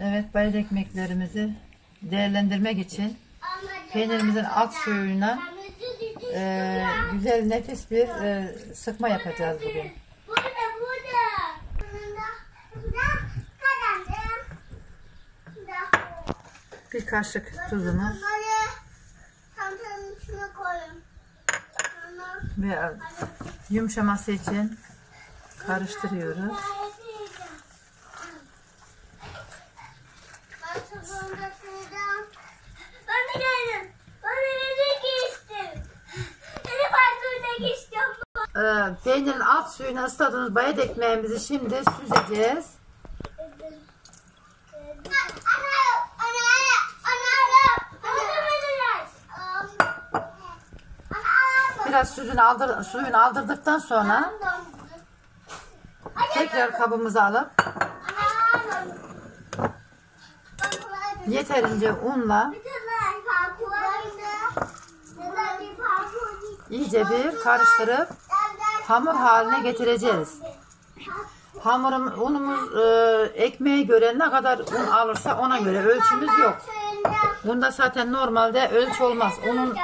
Evet bayat ekmeklerimizi değerlendirmek için peynirimizin alt suyuna e, güzel nefis bir e, sıkma yapacağız bugün. Bir kaşık tuzumuz ve yumuşaması için karıştırıyoruz. Peynirin alt suyuna ısladığımız bayat ekmeğimizi şimdi süzeceğiz. Biraz suyunu, aldır, suyunu aldırdıktan sonra tekrar kabımıza alıp yeterince unla iyice bir karıştırıp hamur haline getireceğiz. Hamurum, unumuz e, ekmeğe göre ne kadar un alırsa ona göre ölçümüz yok. Bunda zaten normalde ölçü olmaz. Unun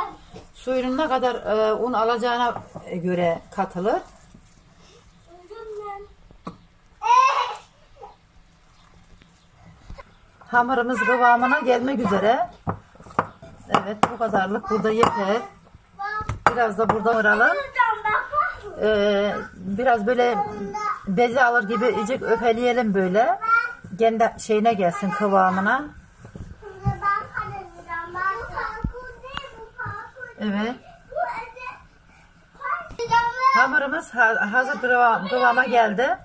suyunun ne kadar e, un alacağına göre katılır. Hamurumuz kıvamına gelmek üzere. Evet bu kadarlık burada yeter. Biraz da burada vuralım. Ee, biraz böyle beze alır gibi iyice öpeleyelim böyle. Kendi şeyine gelsin kıvamına. Evet. Hamurumuz ha- hazır kıva- kıvama geldi.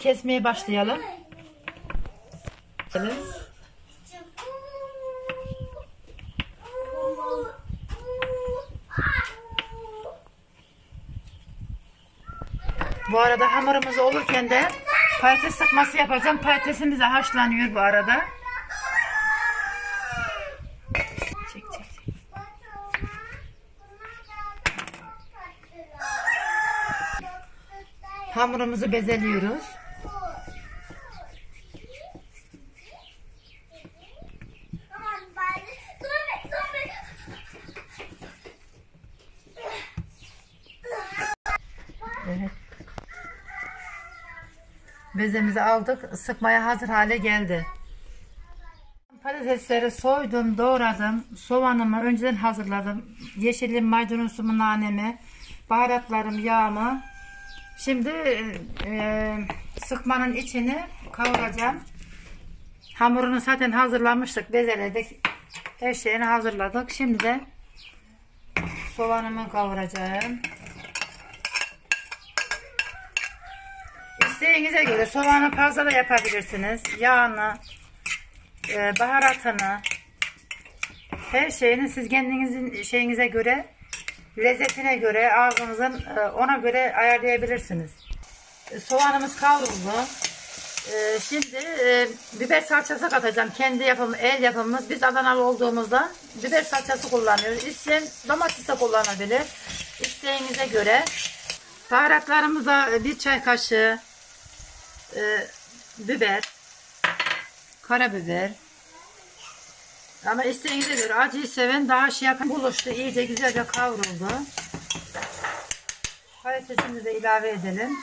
Kesmeye başlayalım. Bu arada hamurumuz olurken de patates sıkması yapacağım. Patatesimiz de haşlanıyor bu arada. Hamurumuzu bezeliyoruz. Evet. Bezemizi aldık. Sıkmaya hazır hale geldi. Patatesleri soydum, doğradım. Soğanımı önceden hazırladım. Yeşilliğim, maydanozumu, nanemi, baharatlarım, yağımı. Şimdi e, sıkmanın içini kavuracağım. Hamurunu zaten hazırlamıştık, bezeledik. Her şeyini hazırladık. Şimdi de soğanımı kavuracağım. İsteğinize göre soğanı fazla da yapabilirsiniz. Yağını, e, baharatını, her şeyini siz kendinizin şeyinize göre, lezzetine göre, ağzınızın e, ona göre ayarlayabilirsiniz. E, Soğanımız kavruldu. E, Şimdi biber salçası katacağım. Kendi yapımı, el yapımımız. Biz Adanalı olduğumuzdan biber salçası kullanıyoruz. İsteyen domates de kullanabilir. İsteğinize göre. Baharatlarımıza bir çay kaşığı biber, karabiber. Ama isteğinize göre acıyı seven daha şey yapın. Buluştu. iyice güzelce kavruldu. Patatesini de ilave edelim.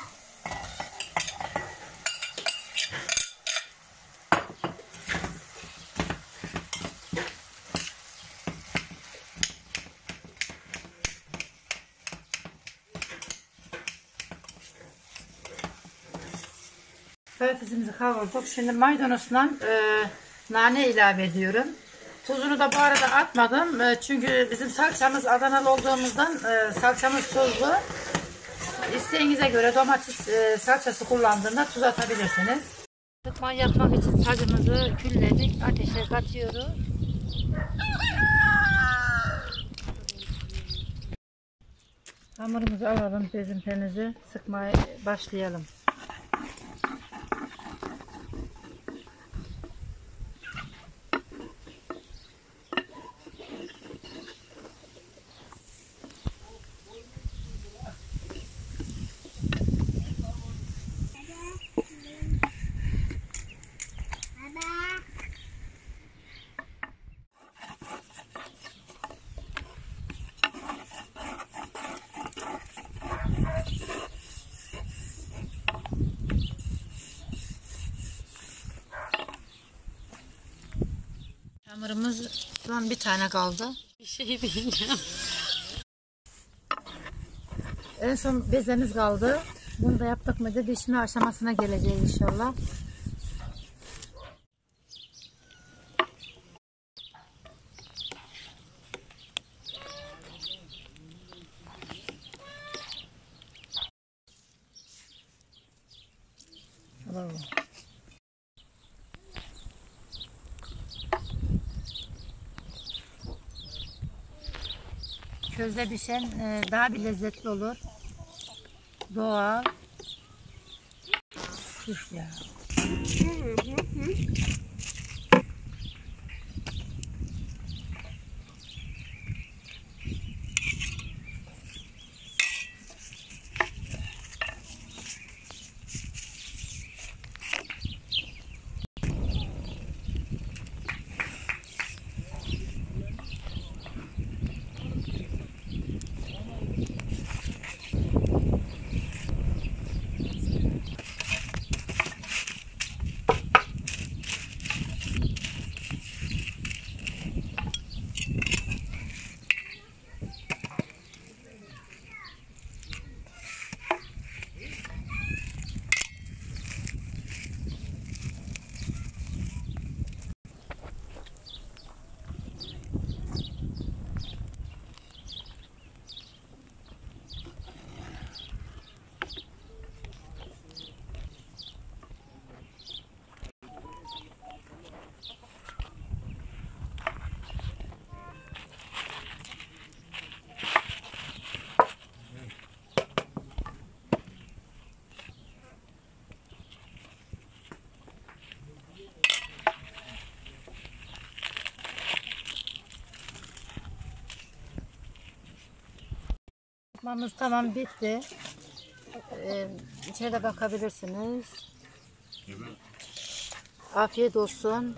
Patatesimizi kavurduk. Şimdi maydanozla e, nane ilave ediyorum. Tuzunu da bu arada atmadım. E, çünkü bizim salçamız Adanalı olduğumuzdan e, salçamız tuzlu. İsteğinize göre domates e, salçası kullandığında tuz atabilirsiniz. Sıkma yapmak için sacımızı külledik. Ateşe katıyoruz. Hamurumuzu alalım bezintemizi sıkmaya başlayalım. Hamurumuzdan bir tane kaldı. Bir şey bilmiyorum. En son bezemiz kaldı. Bunu da yaptık mı pişme aşamasına geleceğiz inşallah. Bravo. Közde pişen e, daha bir lezzetli olur. Doğal. Üf ya. Yapmamız tamam bitti. Ee, içeride bakabilirsiniz. Afiyet olsun.